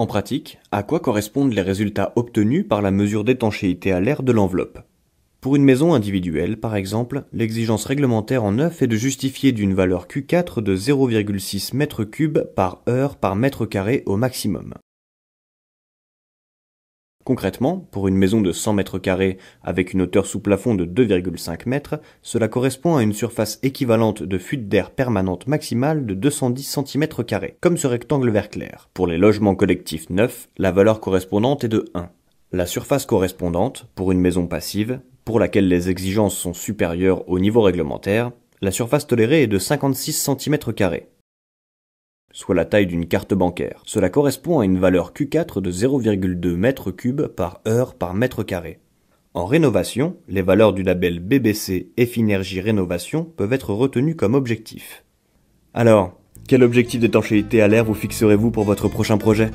En pratique, à quoi correspondent les résultats obtenus par la mesure d'étanchéité à l'air de l'enveloppe? Pour une maison individuelle, par exemple, l'exigence réglementaire en neuf est de justifier d'une valeur Q4 de 0,6 m3 par heure par mètre carré au maximum. Concrètement, pour une maison de 100 mètres carrés avec une hauteur sous plafond de 2,5 mètres, cela correspond à une surface équivalente de fuite d'air permanente maximale de 210 cm comme ce rectangle vert clair. Pour les logements collectifs neufs, la valeur correspondante est de 1. La surface correspondante, pour une maison passive, pour laquelle les exigences sont supérieures au niveau réglementaire, la surface tolérée est de 56 cm soit la taille d'une carte bancaire. Cela correspond à une valeur Q4 de 0,2 m3 par heure par mètre carré. En rénovation, les valeurs du label BBC Effinergie Rénovation peuvent être retenues comme objectif. Alors, quel objectif d'étanchéité à l'air vous fixerez-vous pour votre prochain projet?